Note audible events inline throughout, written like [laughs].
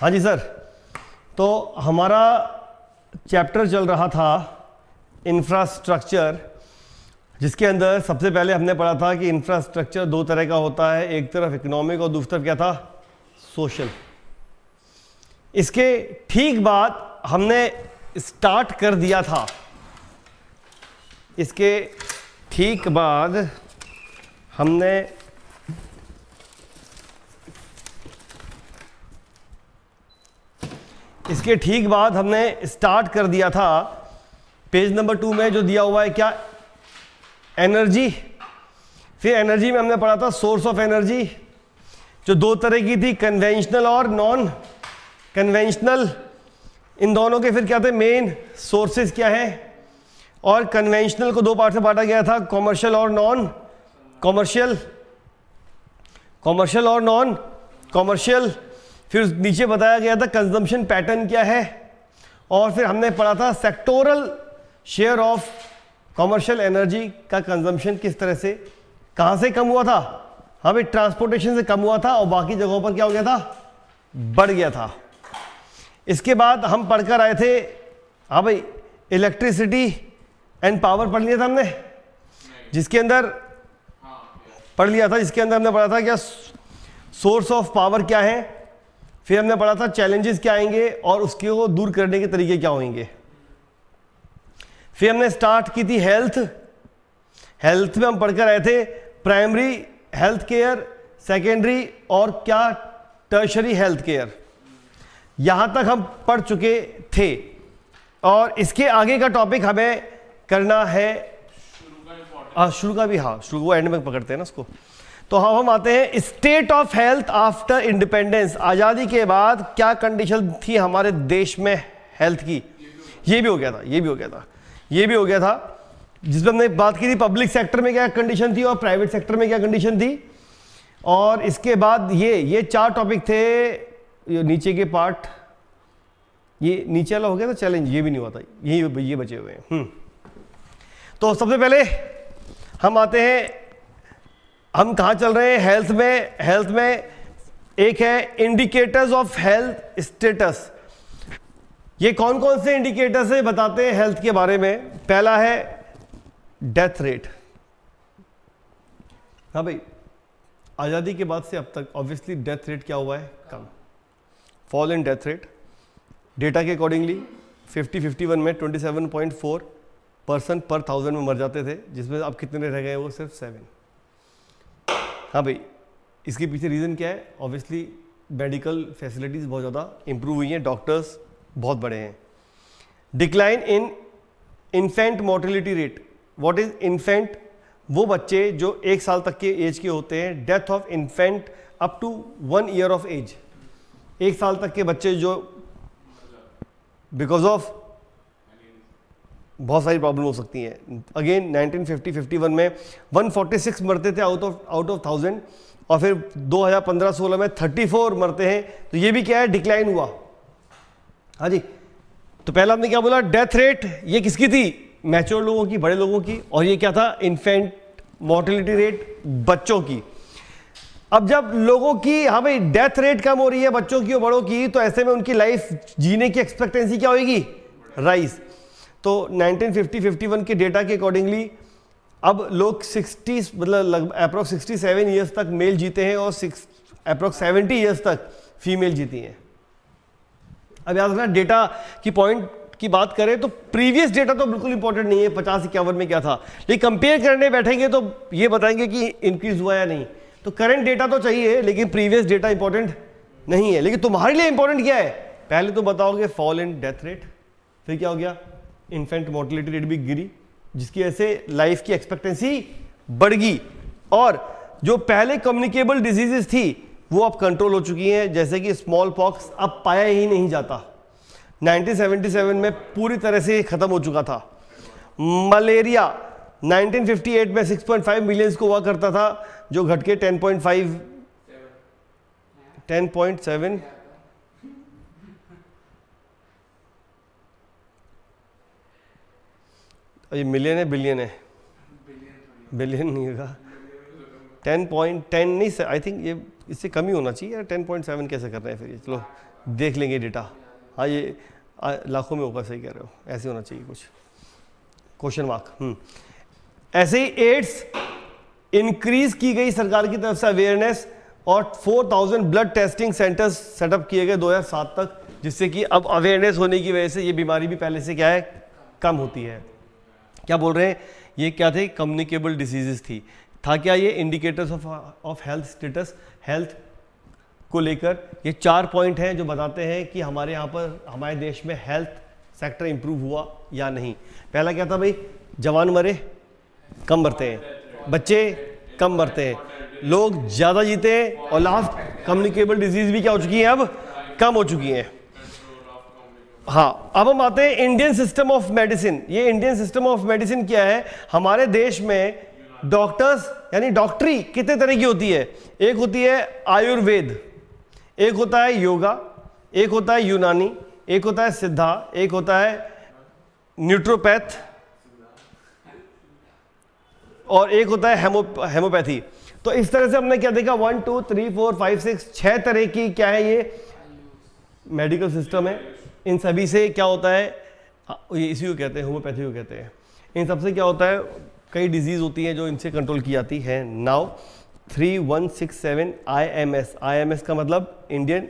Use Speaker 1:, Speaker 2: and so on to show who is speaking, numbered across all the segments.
Speaker 1: हाँ जी, सर। तो हमारा चैप्टर चल रहा था इंफ्रास्ट्रक्चर जिसके अंदर सबसे पहले हमने पढ़ा था कि इंफ्रास्ट्रक्चर दो तरह का होता है, एक तरफ़ इकोनॉमिक और दूसरी तरफ़ क्या था? सोशल इसके ठीक बाद हमने स्टार्ट कर दिया था। इसके ठीक बाद हमने इसके ठीक बाद हमने स्टार्ट कर दिया था। पेज नंबर टू में जो दिया हुआ है, क्या एनर्जी फिर एनर्जी में हमने पढ़ा था सोर्स ऑफ़ एनर्जी जो दो तरह की थी कन्वेंशनल और नॉन कन्वेंशनल इन दोनों के फिर क्या थे? मेन सोर्सेज क्या है? और कन्वेंशनल को दो पार्ट से बांटा गया था कॉमर्शियल और नॉन कॉमर्शियल कॉमर्शियल और नॉन कॉमर्शियल फिर नीचे बताया गया था कंजम्पशन पैटर्न क्या है? और फिर हमने पढ़ा था sectoral share of commercial energy का कंजम्पशन किस तरह से? कहाँ से कम हुआ था? हाँ भाई ट्रांसपोर्टेशन से कम हुआ था और बाकी जगहों पर क्या हो गया था? बढ़ गया था। इसके बाद हम पढ़कर आए थे हाँ भाई इलेक्ट्रिसिटी एंड पावर पढ़ लिया था हमने? जिसके अंदर पढ़ लिया था, जिसके अंदर हमने पढ़ा था क्या? सोर्स ऑफ़ पावर क्या है? फिर हमने पढ़ा था चैलेंजेस क्या आएँगे और उसके को दूर करने के तरीके क्या होंगे। फिर हमने स्टार्ट की थी हेल्थ हेल्थ में हम पढ़कर आए थे प्राइमरी हेल्थ केयर सेकेंडरी और क्या टर्शरी हेल्थ केयर यहाँ तक हम पढ़ चुके थे। और इसके आगे का टॉपिक हमें करना है। हाँ शुरू का भी हाँ शुरू को एंड में पकड़ते हैं ना उसको। तो हम हम आते हैं state of health after independence. आज़ादी के बाद क्या कंडीशन थी हमारे देश में हेल्थ की? ये भी हो गया था, ये भी हो गया था, ये भी हो गया था। जिसमें हमने बात की थी पब्लिक सेक्टर में क्या कंडीशन थी और प्राइवेट सेक्टर में क्या कंडीशन थी? और इसके बाद ये ये चार टॉपिक थे, ये नीचे के पार्ट ये नीचे वाला हो गया था चैलेंज ये भी नहीं हुआ था, यही ये बचे हुए हैं। हम्म। तो सबसे पहले हम आते हैं हम कहाँ चल रहे हैं? हेल्थ में हेल्थ में एक है इंडिकेटर्स ऑफ़ हेल्थ स्टेटस ये कौन कौन से इंडिकेटर्स है बताते हैं हेल्थ के बारे में? पहला है डेथ रेट हाँ भाई, आज़ादी के बाद से अब तक ऑब्वियसली डेथ रेट क्या हुआ है? कम. Fall in death rate data के अकॉर्डिंगली 50 51 में 27.4 परसेंट पर थाउज़ेंड में मर जाते थे, जिसमें अब कितने रह गए वो? सिर्फ़ सेवन हाँ भाई, इसके पीछे रीज़न क्या है? ऑब्वियसली मेडिकल फैसिलिटीज़ बहुत ज़्यादा इंप्रूव हुई हैं डॉक्टर्स बहुत बड़े हैं। Decline in infant mortality rate what is infant वो बच्चे जो एक साल तक के एज के होते हैं death of infant up to one year of age एक साल तक के बच्चे जो बिकॉज़ ऑफ़ बहुत सारी प्रॉब्लम हो सकती हैं। अगेन 1950-51 में 146 मरते थे out of out of thousand और फिर 2015-16 में 34 मरते हैं। तो ये भी क्या है? डिक्लाइन हुआ। हाँ जी। तो पहला हमने क्या बोला? डेथ रेट ये किसकी थी? मैच्योर लोगों की, बड़े लोगों की। और ये क्या था? इन्फेंट मोर्टिलिटी रेट बच्चों की। अब जब लोगों की हाँ भाई डेथ रेट कम हो रही है बच्चों की और बड़ों की तो ऐसे में उनकी लाइफ जीने की एक्सपेक्टेंसी क्या होगी? राइज तो 1950-51 के डेटा के अकॉर्डिंगली अब लोग 60 मतलब अप्रोक्स 67 ईयर्स तक मेल जीते हैं और अप्रोक्स 70 ईयर्स तक फीमेल जीती हैं। अब याद रखना डेटा की पॉइंट की बात करें तो प्रीवियस डेटा तो बिल्कुल इंपॉर्टेंट नहीं है, पचास इक्यावन में क्या था? लेकिन कंपेयर करने बैठेंगे तो ये बताएँगे कि इंक्रीज हुआ या नहीं। तो करंट डेटा तो चाहिए, लेकिन प्रीवियस डेटा इंपॉर्टेंट नहीं है। लेकिन तुम्हारे लिए इंपॉर्टेंट क्या है? पहले तो बताओगे फॉल इन डेथ रेट फिर क्या हो गया? इन्फेंट मोर्टिलिटी रेट भी गिरी, जिसकी वजह से लाइफ की एक्सपेक्टेंसी बढ़ गई और जो पहले कम्युनिकेबल डिजीजेस थी, वो अब कंट्रोल हो चुकी हैं, जैसे कि स्मॉल पॉक्स अब पाया ही नहीं जाता। 1977 में पूरी तरह से खत्म हो चुका था। मलेरिया 1958 में 6.5 मिलियंस को हुआ करता था, जो घट के 10.5 10.7 ये मिलियन है, बिलियन है। बिलियन नहीं होगा। टेन पॉइंट, टेन नहीं सर आई थिंक ये इससे कम ही होना चाहिए यार टेन पॉइंट सेवन कैसे कर रहे हैं फिर ये? चलो, देख लेंगे डेटा हाँ ये लाखों में होगा सही कह रहे हो। ऐसे होना चाहिए कुछ। क्वेश्चन मार्क ऐसे ही एड्स इंक्रीज की गई सरकार की तरफ़ से अवेयरनेस और 4000 ब्लड टेस्टिंग सेंटर्स सेटअप किए गए 2007 तक, जिससे कि अब अवेयरनेस होने की वजह से ये बीमारी भी पहले से क्या है? कम होती है। क्या बोल रहे हैं? ये क्या थे? कम्युनिकेबल डिजीजेस थी। था क्या ये indicators of of health status health को लेकर ये चार पॉइंट हैं जो बताते हैं कि हमारे यहाँ पर, हमारे देश में हेल्थ सेक्टर इंप्रूव हुआ या नहीं। पहला क्या था भाई? जवान मरे, कम मरते हैं। बच्चे कम मरते हैं। लोग ज़्यादा जीते हैं और लास्ट कम्युनिकेबल डिज़ीज़ भी क्या हो चुकी है अब? कम हो चुकी हैं। हाँ अब हम आते हैं इंडियन सिस्टम ऑफ़ मेडिसिन ये इंडियन सिस्टम ऑफ़ मेडिसिन क्या है? हमारे देश में डॉक्टर्स यानी डॉक्टरी कितने तरह की होती है? एक होती है आयुर्वेद, एक होता है योगा, एक होता है यूनानी, एक होता है सिद्धा, एक होता है न्यूट्रोपैथ, और एक होता है हेमो, हेमोपैथी। तो इस तरह से हमने क्या देखा? One two three four five six छह तरह की क्या है ये? मेडिकल सिस्टम है। इन सभी से क्या होता है? ये इसी को कहते हैं होम्योपैथी को कहते हैं। इन सबसे क्या होता है? कई डिज़ीज़ होती हैं जो इनसे कंट्रोल की जाती है। Now three one six seven I M S I M S का मतलब इंडियन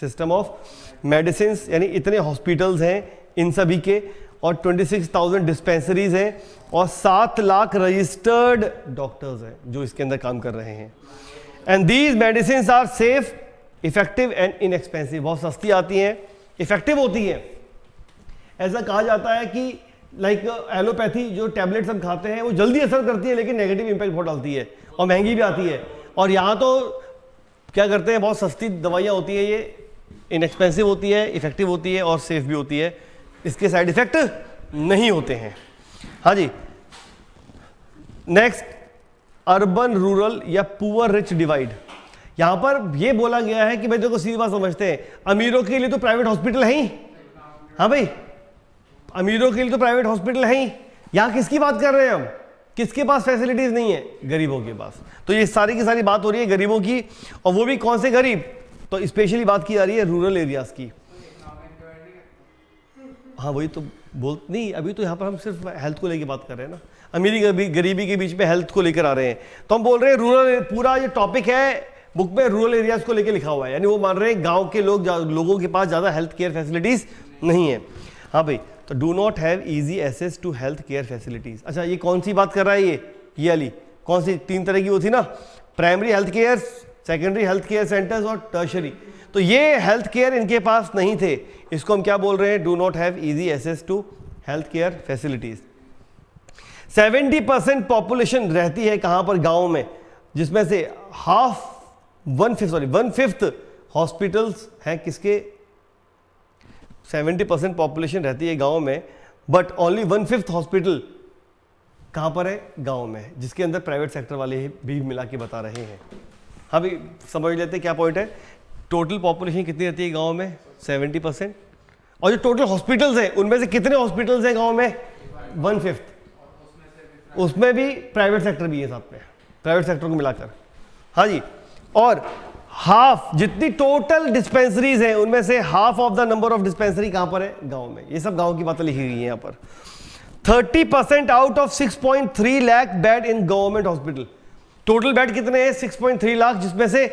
Speaker 1: सिस्टम ऑफ़ मेडिसिन यानी इतने हॉस्पिटल्स हैं इन सभी के और 26,000 डिस्पेंसरीज हैं और सात लाख रजिस्टर्ड डॉक्टर्स हैं जो इसके अंदर काम कर रहे हैं। And these medicine are safe effective and inexpensive बहुत सस्ती आती हैं। इफ़ेक्टिव होती है। ऐसा कहा जाता है कि लाइक एलोपैथी जो टैबलेट्स हम खाते हैं, वो जल्दी असर करती है, लेकिन नेगेटिव इंपैक्ट बहुत डालती है और महँगी भी आती है। और यहाँ तो क्या करते हैं, बहुत सस्ती दवाइयाँ होती है ये। इनएक्सपेंसिव होती है इफ़ेक्टिव होती है और सेफ़ भी होती है। इसके साइड इफ़ेक्ट नहीं होते हैं। हाँ जी। नेक्स्ट अर्बन रूरल या पुअर रिच डिवाइड यहाँ पर यह बोला गया है कि भाई देखो, सीधी बात समझते हैं। अमीरों के लिए तो प्राइवेट हॉस्पिटल है ही। हाँ भाई, अमीरों के लिए तो प्राइवेट हॉस्पिटल है ही। यहाँ किसकी बात कर रहे हैं हम? किसके पास फैसिलिटीज़ नहीं है? गरीबों के पास। तो ये सारी की सारी बात हो रही है गरीबों की, और वो भी कौन से गरीब? तो स्पेशली बात की जा रही है रूरल एरियाज़ की। हाँ वही तो बोल, नहीं, अभी तो यहाँ पर हम सिर्फ़ हेल्थ को लेकर बात कर रहे हैं ना। अमीरी गरीबी के बीच में हेल्थ को लेकर आ रहे हैं। तो हम बोल रहे हैं रूरल पूरा ये टॉपिक है बुक में रूरल एरियाज़ को लेकर लिखा हुआ है। यानी वो मान रहे हैं गाँव के लोग लोगों के पास ज़्यादा हेल्थ केयर फैसिलिटीज़ नहीं है। हाँ भाई तो do not have easy access to health care facilities अच्छा ये कौन सी बात कर रहा है ये? ये अली कौन सी? तीन तरह की वो थी ना। Primary health care secondary health care centres और टर्शरी तो ये हेल्थ केयर इनके पास नहीं थे। इसको हम क्या बोल रहे हैं? Do not have easy access to health care facilities 70 percent population रहती है कहाँ पर? गाँव में, जिसमें से half one fifth sorry one fifth hospitals हैं किसके? 70 परसेंट पॉपुलेशन रहती है गाँव में but only one fifth hospital कहाँ पर है? गाँव में, जिसके अंदर प्राइवेट सेक्टर वाले भी मिला के बता रहे हैं। हाँ भी समझ लेते हैं क्या पॉइंट है? टोटल पॉपुलेशन कितनी रहती है गाँव में? 70 परसेंट और जो टोटल हॉस्पिटल्स हैं, उनमें से कितने हॉस्पिटल्स हैं गाँव में? One fifth. उसमें भी प्राइवेट सेक्टर भी है साथ में प्राइवेट सेक्टर को मिलाकर। हाँ जी और हाफ़ जितनी टोटल डिस्पेंसरीज हैं, उनमें से half of the number of dispensary कहाँ पर है? गाँव में। ये सब गाँव की बातें लिखी गई है यहाँ पर। 30 percent out of 6.3 lakh bed in government hospital total bed कितने हैं? 6.3 लाख जिसमें से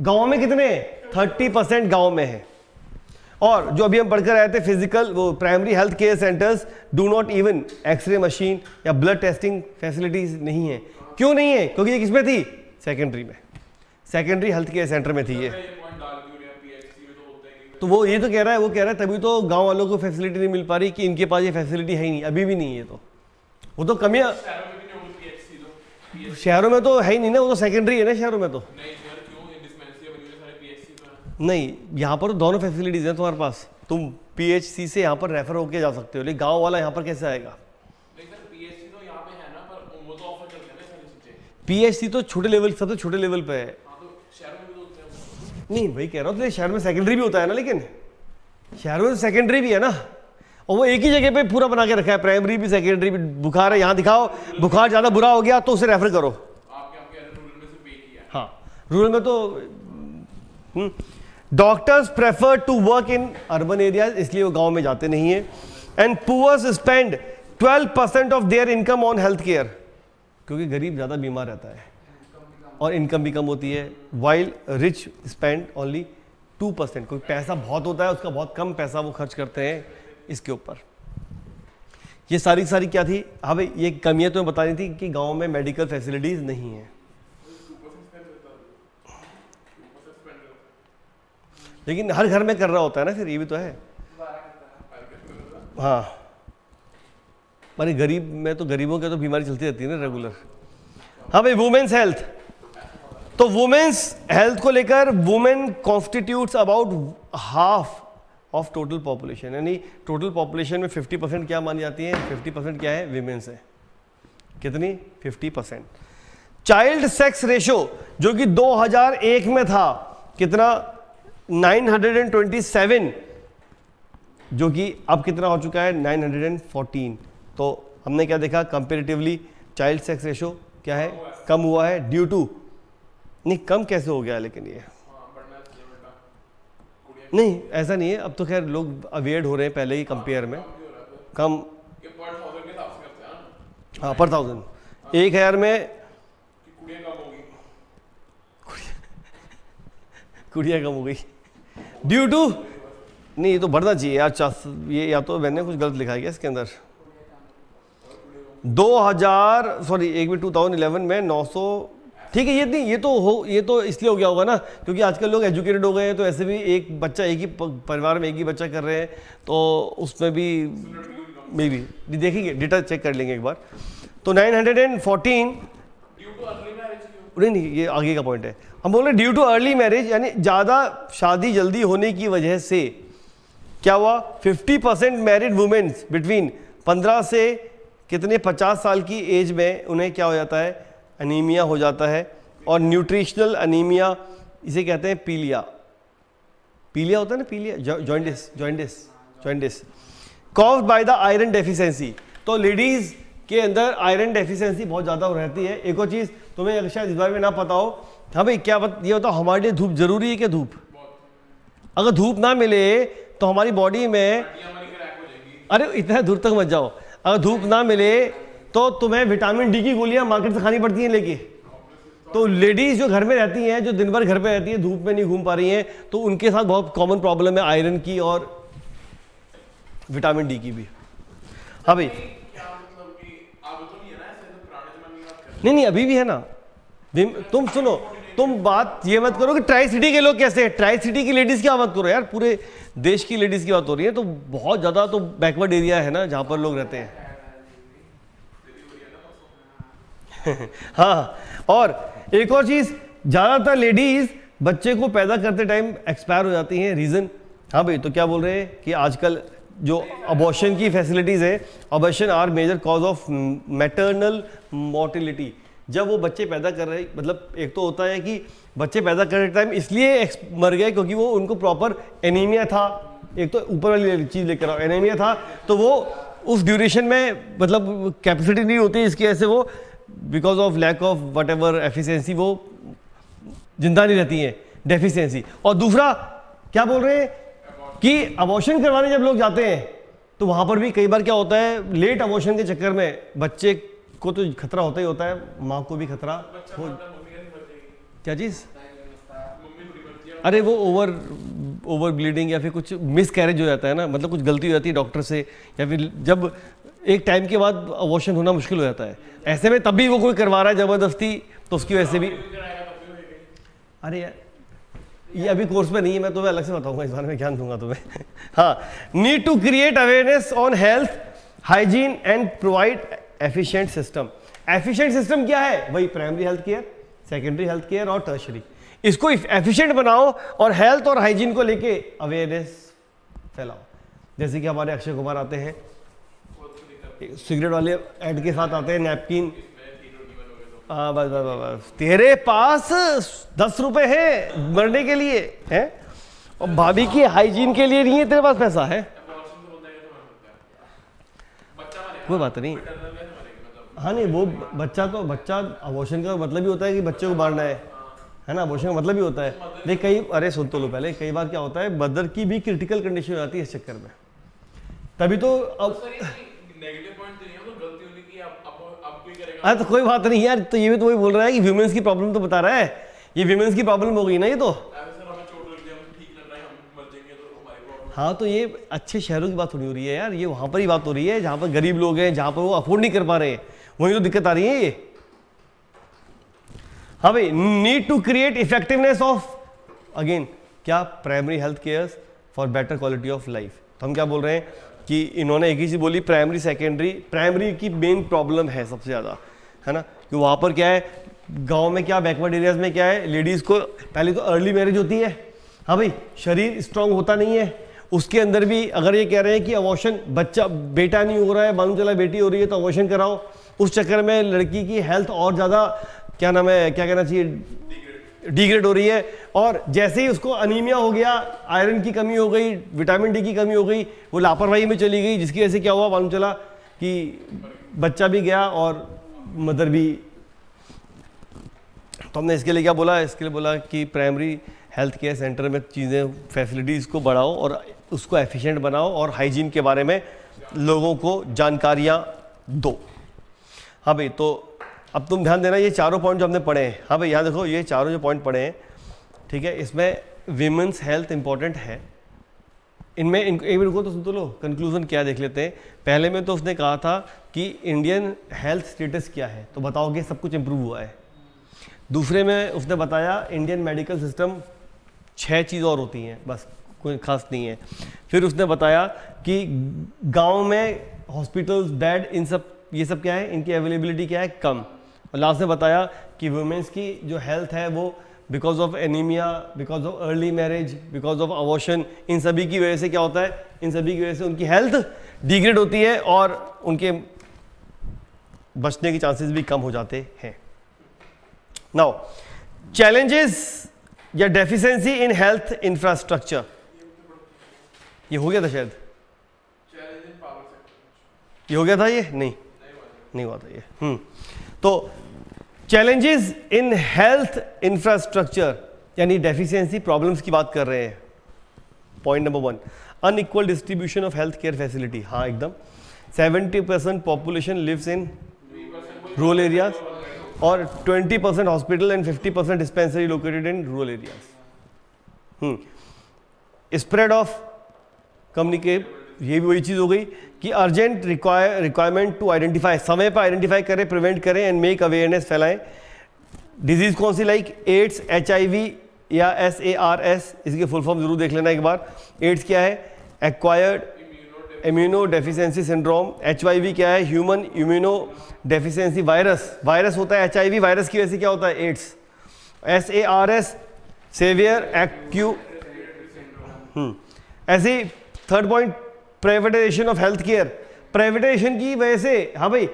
Speaker 1: गाँव में कितने हैं? 30 परसेंट गाँव में है। और जो अभी हम पढ़कर आए थे फ़िज़िकल वो primary health care centres do not even x-ray machine या ब्लड टेस्टिंग फैसिलिटीज़ नहीं है। क्यों नहीं है? क्योंकि ये किसमें थी? सेकेंडरी में। सेकेंडरी हेल्थ केयर सेंटर में थी ये। तो वो ये तो कह रहा है वो कह रहा है तभी तो गाँव वालों को फैसिलिटी नहीं मिल पा रही कि इनके पास ये फैसिलिटी है ही नहीं अभी भी नहीं है तो। वो तो कमियाँ शहरों में तो। है ही नहीं ना वो तो सेकेंडरी है ना शहरों में तो। नहीं यहाँ पर तो दोनों फैसिलिटीज़ हैं तुम्हारे पास। तुम पीएचसी से यहाँ पर रेफर होके जा सकते हो लेकिन गाँव वाला यहाँ पर कैसे आएगा? पीएचसी तो छोटे लेवल सबसे छोटे लेवल पे है। नहीं भाई कह रहा हूँ तो शहर में सेकेंडरी भी होता है ना लेकिन शहर में सेकेंडरी भी है ना। और वो एक ही जगह पे पूरा बना के रखा है प्राइमरी भी सेकेंडरी भी बुखार है यहाँ दिखाओ बुखार ज़्यादा बुरा हो गया तो उसे रेफर करो। हाँ रूरल में तो doctors prefer to work in urban areas इसलिए वो गाँव में जाते नहीं है। And poors spend 12 percent of their income on health care क्योंकि गरीब ज़्यादा बीमार रहता है। और इनकम भी कम होती है while rich spend only two percent कोई पैसा बहुत होता है, उसका बहुत कम पैसा वो खर्च करते हैं इसके ऊपर। ये सारी सारी क्या थी? हाँ भाई, ये कमियाँ तो मैं बता रही थी कि गाँव में मेडिकल फैसिलिटीज़ नहीं है। लेकिन हर घर में कर रहा होता है ना फिर, ये भी तो है। हाँ। अरे गरीब, में तो गरीबों के तो बीमारी चलती रहती है ना रेगुलर हाँ भाई वुमेन्स हेल्थ तो वुमेन्स हेल्थ को लेकर women constitutes about half of total population यानी टोटल पॉपुलेशन में 50 परसेंट क्या मानी जाती है? 50 परसेंट क्या है? विमेंस है। कितनी? 50 परसेंट चाइल्ड सेक्स रेशो जो कि 2001 में था, कितना? 927 जो कि अब कितना हो चुका है? 914 तो हमने क्या देखा? कंपेरेटिवली चाइल्ड सेक्स रेशो क्या है? कम हुआ है ड्यू टू नहीं, कम कैसे हो गया लेकिन ये? नहीं, ऐसा नहीं है। अब तो खैर लोग अवेयर हो रहे हैं पहले ही कंपेयर में। कम। हाँ पर थाउज़ेंड एक हज़ार में कुड़िया कम हो गई। ड्यू टू नहीं, ये तो बढ़ना चाहिए यार ये या तो मैंने कुछ गलत लिखा है इसके अंदर? 2000 सॉरी एक भी 2011 में 900 ठीक है, ये नहीं, ये तो हो, ये तो इसलिए हो गया होगा ना, क्योंकि आजकल लोग एजुकेटेड हो गए हैं तो ऐसे भी एक बच्चा एक ही परिवार में एक ही बच्चा कर रहे हैं तो उसमें भी मे बी देखेंगे डेटा चेक कर लेंगे एक बार। तो 914 नहीं नहीं, ये आगे का पॉइंट है। हम बोल रहे ड्यू टू अर्ली मैरिज यानी ज़्यादा शादी जल्दी होने की वजह से क्या हुआ? 50 परसेंट मैरिड वुमेन्स बिटवीन 15 से कितने 50 साल की एज में उन्हें क्या हो जाता है? अनीमिया हो जाता है और न्यूट्रिशनल अनीमिया इसे कहते हैं पीलिया। पीलिया होता है ना पीलिया? Jaundice jaundice jaundice cause by the iron deficiency तो लेडीज़ के अंदर आयरन डेफिशिएंसी बहुत ज़्यादा रहती है। एक और चीज़ तुम्हें अगर शायद इस बारे में ना पता हो हाँ भाई क्या बत, ये बताओ हमारे लिए धूप ज़रूरी है क्या धूप? अगर धूप ना मिले तो हमारी बॉडी में अरे इतना दूर तक मत जाओ। अगर धूप ना मिले तो तुम्हें विटामिन डी की गोलियाँ मार्केट से खानी पड़ती हैं लेके। तो लेडीज़ जो घर में रहती हैं, जो दिन भर घर पे रहती हैं, धूप में नहीं घूम पा रही हैं तो उनके साथ बहुत कॉमन प्रॉब्लम है आयरन की और विटामिन डी की भी। हाँ भाई। नहीं नहीं, अभी भी है ना। तुम सुनो, तुम बात ये मत करो कि ट्राई सिटी के लोग कैसे हैं। ट्राई सिटी की लेडीज़ की बात करो यार, पूरे देश की लेडीज़ की बात हो रही है तो बहुत ज़्यादा तो बैकवर्ड एरिया है ना जहाँ पर लोग रहते हैं। [laughs] हाँ और एक और चीज़, ज़्यादातर लेडीज़ बच्चे को पैदा करते टाइम एक्सपायर हो जाती हैं, रीज़न। हाँ भाई तो क्या बोल रहे हैं कि आजकल जो अबॉर्शन की फैसिलिटीज़ है abortion are major cause of maternal mortality जब वो बच्चे पैदा कर रहे मतलब एक तो होता है कि बच्चे पैदा करते टाइम इसलिए मर गए क्योंकि वो उनको प्रॉपर एनीमिया था। एक तो ऊपर वाली चीज़ लेकर आओ एनीमिया था तो वो उस ड्यूरेशन में मतलब कैपेसिटी नहीं होती इसकी वजह से वो because of lack of whatever efficiency वो ज़िंदा नहीं रहती हैं डेफिशिएंसी और दूसरा, क्या बोल रहे हैं? कि अबॉर्शन करवाने जब लोग जाते हैं तो वहाँ पर भी कई बार क्या होता है लेट अबॉर्शन के चक्कर में बच्चे को तो खतरा होता ही होता है, माँ को भी खतरा हो क्या चीज़? अरे वो ओवर ओवर ब्लीडिंग या फिर कुछ मिस कैरेज हो जाता है ना मतलब कुछ गलती हो जाती है डॉक्टर से, या फिर जब एक टाइम के बाद अबॉर्शन होना मुश्किल हो जाता है। ऐसे में तभी वो कोई करवा रहा है ज़बरदस्ती तो उसकी वजह से भी। अरे ये अभी कोर्स में नहीं है, मैं तुम्हें अलग से बताऊँगा, इस बारे में ज्ञान दूँगा तुम्हें। [laughs] हाँ need to create awareness on health hygiene and provide efficient system efficient system क्या है? वही primary health care secondary health care और टर्शरी इसको एफिशिएंट बनाओ और हेल्थ और हाइजीन को लेके अवेयरनेस फैलाओ। जैसे कि हमारे अक्षय कुमार आते हैं सिगरेट वाले ऐड के साथ आते हैं, नैपकिन। हाँ बस बस बस तेरे पास दस रुपए है मरने के लिए, है? और भाभी की हाइजीन के लिए नहीं है तेरे पास पैसा, है? कोई बात नहीं। हाँ नहीं, वो बच्चा तो बच्चा अबॉर्शन का मतलब ही होता है कि बच्चे को मारना है। है ना, अबॉर्शन का मतलब ही होता है। देख, कई, अरे सुन तो लो पहले, कई बार क्या होता है मदर की भी क्रिटिकल कंडीशन हो जाती है इस चक्कर में। तभी तो अब हाँ तो कोई बात नहीं यार तो ये भी तो वही बोल रहा है कि ह्यूमंस की प्रॉब्लम तो बता रहा है। ये ह्यूमंस की प्रॉब्लम हो गई ना ये तो। हाँ तो ये अच्छे शहरों की बात थोड़ी हो रही है यार ये वहाँ पर ही बात हो रही है जहाँ पर गरीब लोग हैं जहाँ पर वो अफोर्ड नहीं कर पा रहे हैं। वहीं तो दिक्कत आ रही है ये। हाँ भाई need to create effectiveness of again क्या primary health cares for better quality of life तो हम क्या बोल रहे हैं? कि इन्होंने एक ही चीज़ बोली प्राइमरी सेकेंडरी प्राइमरी की मेन प्रॉब्लम है सबसे ज़्यादा, है ना? कि वहाँ पर क्या है? गाँव में क्या बैकवर्ड एरियाज़ में क्या है? लेडीज़ को, पहले तो अर्ली मैरिज होती है। हाँ भाई, शरीर स्ट्रांग होता नहीं है। उसके अंदर भी अगर ये कह रहे हैं कि अवॉशन बच्चा, बेटा नहीं हो रहा है मालूम चला बेटी हो रही है तो अवॉशन कराओ। उस चक्कर में लड़की की हेल्थ और ज़्यादा, क्या नाम है, क्या कहना चाहिए? डिग्रेड हो रही है और जैसे ही उसको अनीमिया हो गया आयरन की कमी हो गई विटामिन डी की कमी हो गई, वो लापरवाही में चली गई, जिसकी वजह से क्या हुआ मालूम चला कि बच्चा भी गया और मदर भी तो हमने इसके लिए क्या बोला? इसके लिए बोला कि प्राइमरी हेल्थ केयर सेंटर में चीज़ें फैसिलिटीज़ को बढ़ाओ और उसको एफिशिएंट बनाओ और हाइजीन के बारे में लोगों को जानकारियाँ दो। हाँ भाई तो अब तुम ध्यान देना, ये चारों पॉइंट जो हमने पढ़े हैं। हाँ भाई, यहाँ देखो, ये चारों जो पॉइंट पढ़े हैं, ठीक है, इसमें वीमेंस हेल्थ इंपॉर्टेंट है। इनमें इन एक रुको तो सुन तो लो कंक्लूजन क्या देख लेते हैं। पहले में तो उसने कहा था कि इंडियन हेल्थ स्टेटस क्या है तो बताओगे सब कुछ इम्प्रूव हुआ है। दूसरे में उसने बताया इंडियन मेडिकल सिस्टम छः चीज़ और होती हैं, बस, कोई खास नहीं है। फिर उसने बताया कि गाँव में हॉस्पिटल्स बेड इन सब, ये सब क्या है, इनकी अवेलेबिलिटी क्या है, कम। और लास्ट ने बताया कि वुमेंस की जो हेल्थ है वो because of anaemia because of early marriage because of abortion इन सभी की वजह से क्या होता है? इन सभी की वजह से उनकी हेल्थ डिग्रेड होती है और उनके बचने के चांसेस भी कम हो जाते हैं। नाउ चैलेंजेस या डेफिशिएंसी इन हेल्थ इंफ्रास्ट्रक्चर ये हो गया था शायद? ये हो गया था ये? नहीं। नहीं हुआ था ये। हम्म। तो चैलेंजेस इन हेल्थ इंफ्रास्ट्रक्चर यानी डेफिशिएंसी प्रॉब्लम्स की बात कर रहे हैं। Point number one unequal distribution of health care facility हाँ एकदम। 70 percent population lives in rural areas और 20 percent hospital and 50 percent dispensary located in rural areas spread of communicate ये भी वही चीज़ हो गई कि urgent require requirement to identify समय पर आइडेंटिफाई करें प्रिवेंट करें एंड मेक अवेयरनेस फैलाएँ। डिज़ीज़ कौन सी लाइक एड्स एच या एस ए आर एस इसके फुल फॉर्म ज़रूर देख लेना एक बार। एड्स क्या है? Acquired immuno deficiency syndrome H क्या है? Human immuno deficiency virus virus होता है एचआईवी वायरस की वजह से क्या होता है? AIDS S A R S severe acute ऐसे third point privatisation of health care privatisation की वजह से हाँ भाई,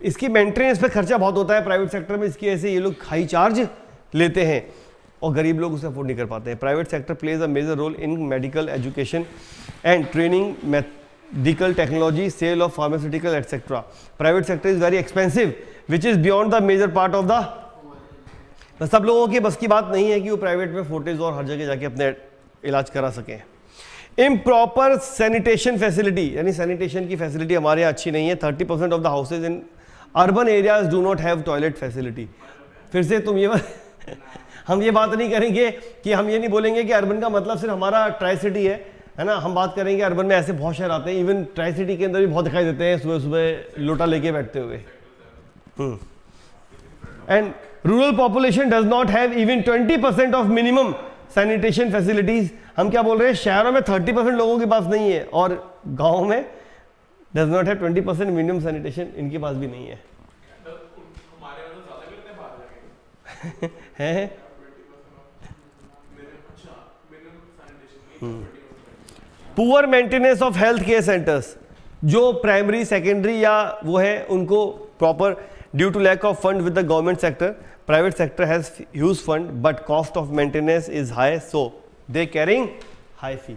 Speaker 1: इसकी मेंटेनेंस पे खर्चा बहुत होता है प्राइवेट सेक्टर में, इसकी वजह से ये लोग हाई चार्ज लेते हैं और गरीब लोग उसे अफोर्ड नहीं कर पाते हैं। Private sector plays a major role in medical education and training medical technology sale of pharmaceutical etcetera private sector is very expensive which is beyond the major part of the सब लोगों की, बस की बात नहीं है कि वो प्राइवेट में फोटेज और हर जगह जाके अपने इलाज करा सकें। इम्प्रॉपर सैनिटेशन फैसिलिटी यानी सैनिटेशन की फैसिलिटी हमारे यहाँ अच्छी नहीं है। Thirty percent of the houses in urban areas do not have toilet facility फिर से तुम ये [laughs] हम ये बात नहीं करेंगे कि हम ये नहीं बोलेंगे कि अर्बन का मतलब सिर्फ़ हमारा ट्राई सिटी है है ना? हम बात करेंगे अर्बन में ऐसे बहुत शहर आते हैं इवन ट्राई सिटी के अंदर भी बहुत दिखाई देते हैं सुबह सुबह लोटा लेके बैठते हुए। And rural population does not have even twenty percent of minimum sanitation facilities हम क्या बोल रहे हैं? शहरों में थर्टी परसेंट लोगों के पास नहीं है और गाँव में डज नॉट है ट्वेंटी परसेंट मिनिमम सैनिटेशन इनके पास भी नहीं है। है? Poor maintenance of health care centres जो प्राइमरी सेकेंडरी या वो है, उनको proper due to lack of fund with the government sector private sector has huge fund but cost of maintenance is high so they caring high fee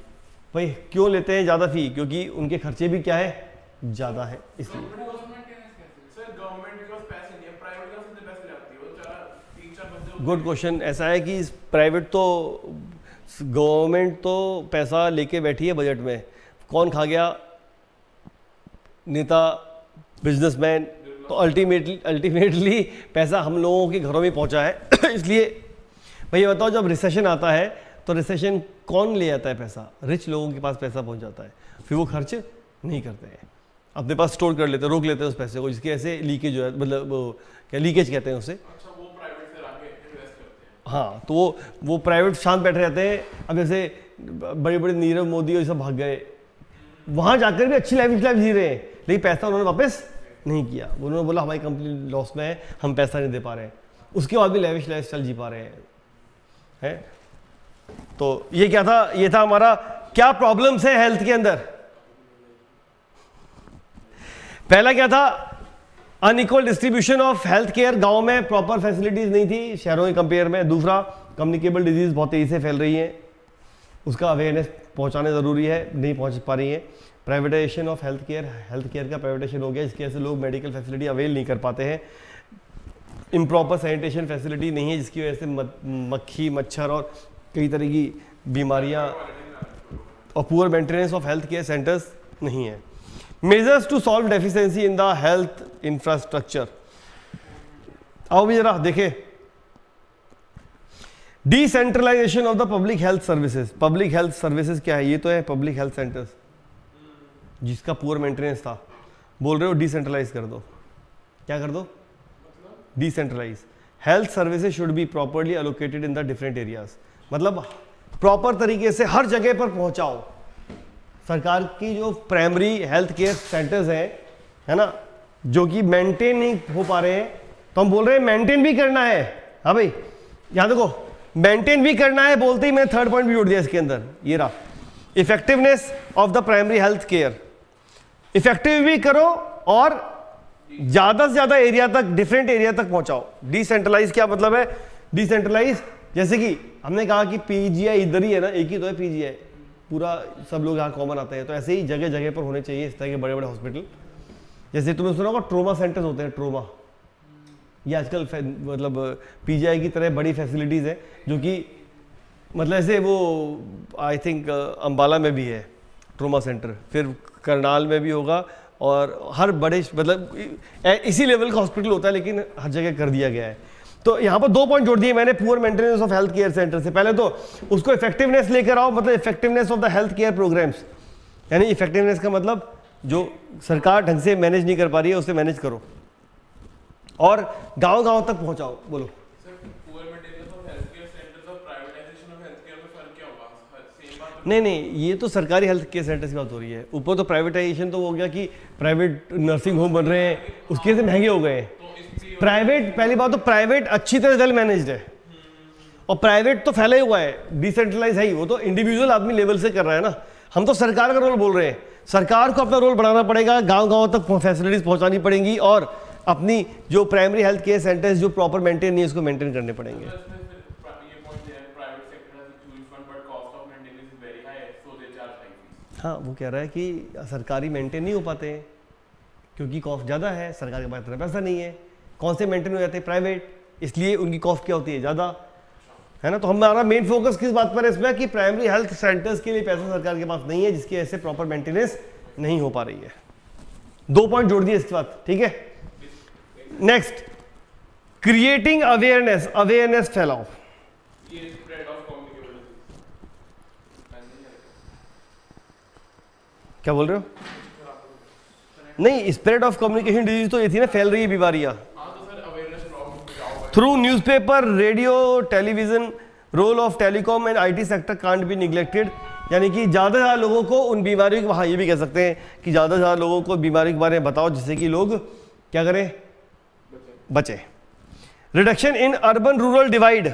Speaker 1: भाई क्यों लेते हैं ज़्यादा फ़ी क्योंकि उनके खर्चे भी क्या है? ज़्यादा है इसलिए। गुड क्वेश्चन ऐसा है कि प्राइवेट तो गवर्नमेंट तो पैसा लेके बैठी है बजट में। कौन खा गया? नेता बिजनेसमैन तो अल्टीमेटली अल्टीमेटली पैसा हम लोगों के घरों में पहुँचा है। [coughs] इसलिए भैया बताओ जब रिसेशन आता है तो रिसेशन कौन ले आता है पैसा? रिच लोगों के पास पैसा पहुँच जाता है। फिर वो खर्च नहीं करते हैं। अपने पास स्टोर कर लेते हैं रोक लेते हैं उस पैसे को जिसकी ऐसे लीकेज है मतलब क्या लीकेज कहते हैं उसे?
Speaker 2: अच्छा वो हैं।
Speaker 1: हाँ तो वो वो प्राइवेट शांत बैठे रहते हैं। अब जैसे बड़े बड़े नीरव मोदी और सब भाग गए। वहाँ जाकर भी अच्छी लाइफ लाइफ जी रहे हैं। लेकिन पैसा उन्होंने वापस नहीं किया। उन्होंने बोला, हमारी कंपनी लॉस में है, हम पैसा नहीं दे पा रहे हैं। उसके बाद भी लेविश लाइफ जी पा रहे हैं। है? तो ये क्या था? ये था हमारा, क्या प्रॉब्लम्स है हेल्थ के अंदर? पहला क्या था? Unequal distribution of health care गाँव में प्रॉपर फैसिलिटीज़ नहीं थी, शहरों के कंपेयर में। दूसरा कम्युनिकेबल डिज़ीज़ बहुत तेज़ी से फैल रही है। उसका अवेयरनेस पहुँचाने ज़रूरी है, नहीं पहुँच पा रही है। Privatisation of health care health care का प्राइवेटाइजेशन हो गया, इसकी वजह से लोग मेडिकल फैसिलिटी अवेल नहीं कर पाते हैं। इम्प्रॉपर सैनिटेशन फैसिलिटी नहीं है, जिसकी वजह से मक्खी, मच्छर और कई तरह की बीमारियाँ और poor maintenance of health care centres नहीं है। Measures to solve deficiency in the health infrastructure आओ भी जरा देखे। Decentralisation of the public health services public health services क्या है? ये तो है पब्लिक हेल्थ सेंटर्स जिसका पुअर मेंटेनेंस था। बोल रहे हो डिसेंट्रलाइज कर दो। क्या कर दो? Decentralise health services should be properly allocated in the different areas मतलब प्रॉपर तरीके से हर जगह पर पहुंचाओ। सरकार की जो प्राइमरी हेल्थ केयर सेंटर्स हैं, है ना, जो कि मेंटेन नहीं हो पा रहे हैं तो हम बोल रहे हैं मेंटेन भी करना है। हाँ भाई, यहाँ देखो मेंटेन भी करना है बोलते ही मैंने थर्ड पॉइंट भी जोड़ दिया इसके अंदर। ये रहा। Effectiveness of the primary health care effective भी करो और ज़्यादा से ज़्यादा एरिया तक डिफरेंट एरिया तक पहुंचाओ। डिसेंट्रलाइज क्या मतलब है? डिसेंट्रलाइज जैसे कि हमने कहा कि पीजीआई इधर ही है ना, एक ही तो है पीजीआई पूरा सब लोग यहाँ कॉमन आते हैं तो ऐसे ही जगह जगह पर होने चाहिए इस तरह के बड़े बड़े हॉस्पिटल जैसे तुमने सुना होगा ट्रोमा सेंटर्स होते हैं ट्रोमा ये आजकल मतलब पीजीआई की तरह बड़ी फैसिलिटीज़ है, जो कि मतलब ऐसे वो आई थिंक अम्बाला में भी है ट्रोमा सेंटर फिर करनाल में भी होगा और हर बड़े मतलब इसी लेवल का हॉस्पिटल होता है, लेकिन हर जगह कर दिया गया है। तो यहाँ पर दो पॉइंट जोड़ दिए मैंने poor maintenance of health care centre से। पहले तो उसको इफेक्टिवनेस लेकर आओ मतलब effectiveness of the health care programmes यानी इफेक्टिवनेस का मतलब जो सरकार ढंग से मैनेज नहीं कर पा रही है, उसे मैनेज करो। और गाँव गाँव तक पहुंचाओ, बोलो
Speaker 2: sir poor maintenance of health care centres और प्राइवेटाइजेशन ऑफ़ हेल्थ केयर में फ़र्क क्या होगा सेम बात
Speaker 1: नहीं नहीं ये तो सरकारी हेल्थ केयर सेंटर्स की बात हो रही है। ऊपर तो प्राइवेटाइजेशन तो हो गया कि प्राइवेट नर्सिंग होम बन रहे हैं उसके से महँगे हो गए
Speaker 2: तो
Speaker 1: प्राइवेट पहली बात तो प्राइवेट अच्छी तरह वेल मैनेज्ड है। और प्राइवेट तो फैला ही हुआ है डिसेंट्रलाइज है ही वो तो इंडिविजुअल आदमी लेवल से कर रहा है ना। हम तो सरकार का रोल बोल रहे हैं। सरकार को अपना रोल बढ़ाना पड़ेगा गाँव गाँव तक फैसिलिटीज़ पहुंचानी पड़ेंगी और अपनी जो प्राइमरी हेल्थ केयर सेंटर्स जो प्रॉपर मेंटेन नहीं है उसको मेंटेन करने पड़ेंगे
Speaker 2: इसमें फिर प्रा- ये पॉइंट दिया है private sector has a huge fund but cost of maintenance is very high so they charge high fees
Speaker 1: हाँ वो कह रहा है कि सरकारी मेंटेन नहीं हो पाते क्योंकि कॉस्ट ज़्यादा है, सरकार के पास इतना पैसा नहीं है। कौन से मेंटेन हो जाते हैं? प्राइवेट इसलिए उनकी कॉस्ट क्या होती है? ज़्यादा। है ना? तो हमारा मेन फोकस किस बात पर है? इसमें कि प्राइमरी हेल्थ सेंटर्स के लिए पैसा सरकार के पास नहीं है, जिसकी वजह से प्रॉपर मेंटेनेंस नहीं हो पा रही है। दो पॉइंट जोड़ दिए इसके बाद, ठीक है? नेक्स्ट क्रिएटिंग अवेयरनेस अवेयरनेस फैलाओ
Speaker 2: ये स्प्रेड ऑफ़ कम्युनिकेबल
Speaker 1: क्या बोल रहे हो? नहीं स्प्रेड ऑफ़ कम्युनिकेशन डिज़ीज़ तो ये थी ना, फैल रही है बीमारियाँ। Through newspaper radio television role of telecom and IT sector can't be neglected यानी कि ज़्यादा ज़्यादा लोगों को उन बीमारियों के हाँ ये भी कह सकते हैं कि ज़्यादा ज़्यादा लोगों को बीमारी के बारे में बताओ, जिससे कि लोग क्या करें? बचे। Reduction in urban rural divide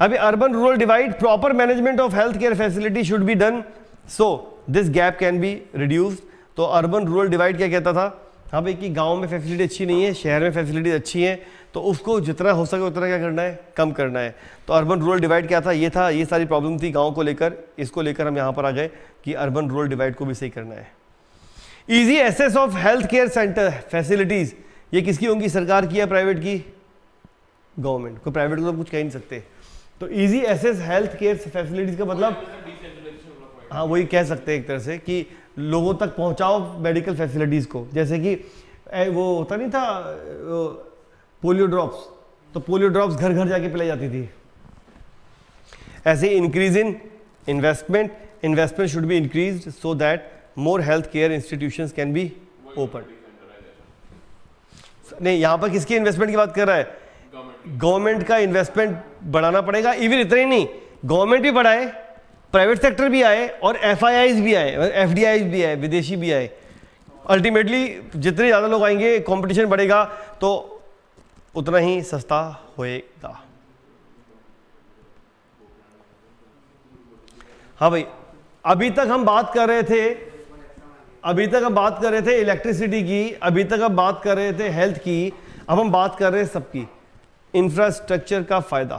Speaker 1: अभी urban rural divide proper management of health care facility should be done so this gap can be reduce तो अर्बन रूरल डिवाइड क्या कहता था? हाँ भाई कि गाँव में फैसिलिटी अच्छी नहीं है, शहर में फैसिलिटी अच्छी है तो उसको जितना हो सके उतना क्या करना है? कम करना है। तो अर्बन रूरल डिवाइड क्या था? ये था, ये सारी प्रॉब्लम थी गाँव को लेकर। इसको लेकर हम यहाँ पर आ गए कि अर्बन रूरल डिवाइड को भी सही करना है। Easy access of health care centre facilities ये किसकी होंगी? सरकार की या प्राइवेट की? गवर्नमेंट को। प्राइवेट को तो कुछ कह नहीं सकते। तो easy access health care facilities का मतलब हाँ वही कह सकते हैं एक तरह से कि लोगों तक पहुंचाओ मेडिकल फैसिलिटीज़ को। जैसे कि ए, वो होता नहीं था पोलियो ड्रॉप्स तो पोलियो ड्रॉप्स घर घर जाके पिलाई जाती थी। ऐसे increase in investment investment should be increase so that more health care institution can be open नहीं यहाँ पर किसकी इन्वेस्टमेंट की बात कर रहा है?
Speaker 2: गवर्नमेंट
Speaker 1: गवर्नमेंट का इन्वेस्टमेंट बढ़ाना पड़ेगा। इवन इतना ही नहीं गवर्नमेंट भी बढ़ाए। प्राइवेट सेक्टर भी आए और एफ़ भी आए एफ़ भी आए, विदेशी भी आए। अल्टीमेटली जितने ज़्यादा लोग आएँगे कंपटीशन बढ़ेगा तो उतना ही सस्ता होएगा। हाँ भाई, अभी तक हम बात कर रहे थे, अभी तक हम बात कर रहे थे इलेक्ट्रिसिटी की, अभी तक हम बात कर रहे थे हेल्थ की, अब हम बात कर रहे हैं सबकी। इंफ्रास्ट्रक्चर का फ़ायदा।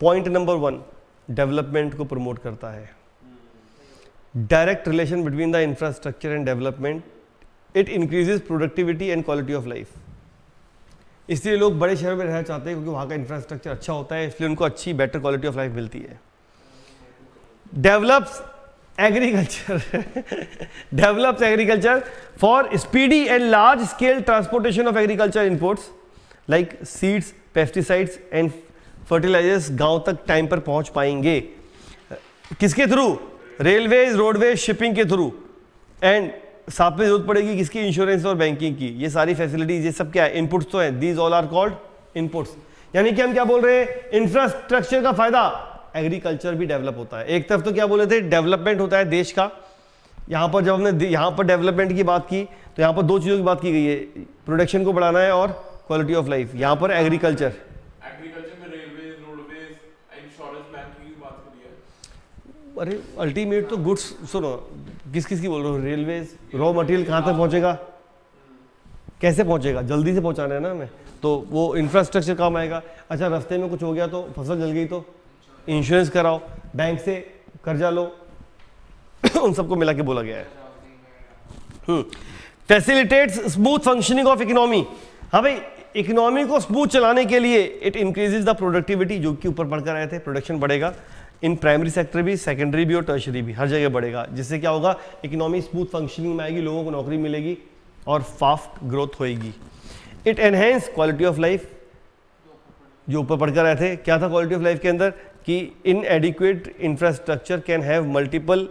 Speaker 1: पॉइंट नंबर वन डेवलपमेंट को प्रमोट करता है। Direct relation between the infrastructure and development it increases productivity and quality of life इसलिए लोग बड़े शहर में रहना चाहते हैं क्योंकि वहाँ का इंफ्रास्ट्रक्चर अच्छा होता है, इसलिए उनको अच्छी बेटर क्वालिटी ऑफ़ लाइफ मिलती है। Develops agriculture develops agriculture for speedy and large scale transportation of agriculture inputs like seeds pesticides and fertilisers गाँव तक टाइम पर पहुँच पाएँगे। किसके थ्रू रेलवेज रोडवेज़ शिपिंग के थ्रू एंड साथ में ज़रूरत पड़ेगी किसकी? इंश्योरेंस और बैंकिंग की। ये सारी फैसिलिटीज़ ये सब क्या है? इनपुट्स तो है। These all are called inputs यानी कि हम क्या बोल रहे हैं? इंफ्रास्ट्रक्चर का फ़ायदा। एग्रीकल्चर भी डेवलप होता है। एक तरफ़ तो क्या बोले थे? डेवलपमेंट होता है देश का। यहाँ पर जब हमने यहाँ पर डेवलपमेंट की बात की तो यहाँ पर दो चीज़ों की बात की गई है। प्रोडक्शन को बढ़ाना है और क्वालिटी ऑफ़ लाइफ यहाँ पर एग्रीकल्चर
Speaker 2: एग्रीकल्चर में रेलवे रोडवेज़ इंश्योरेंस बैंकिंग की बात करी है
Speaker 1: अरे अल्टीमेट तो गुड्स सुनो किस किस की बोल रहे हो? रेलवेज रॉ मटेरियल कहाँ तक पहुँचेगा? कैसे पहुँचेगा? जल्दी से पहुँचाना है ना हमें। तो वो इंफ्रास्ट्रक्चर काम आएगा। अच्छा रास्ते में कुछ हो गया तो फ़सल जल गई तो? इंश्योरेंस कराओ बैंक से कर्जा लो। [coughs] उन सबको मिला के बोला गया है। Facilitates smooth functioning of economy हाँ भाई इकोनॉमी को स्मूथ चलाने के लिए इट इंक्रीजेज द प्रोडक्टिविटी जो कि ऊपर बढ़कर आए थे प्रोडक्शन बढ़ेगा। इन प्राइमरी सेक्टर भी सेकेंडरी भी और टर्शरी भी, हर जगह बढ़ेगा। जिससे क्या होगा इकोनॉमी स्मूथ फंक्शनिंग में आएगी, लोगों को नौकरी मिलेगी और फास्ट ग्रोथ होएगी। It enhance quality of life जो ऊपर पढ़कर आए थे, क्या था क्वालिटी ऑफ़ लाइफ के अंदर? कि inadequate infrastructure can have multiple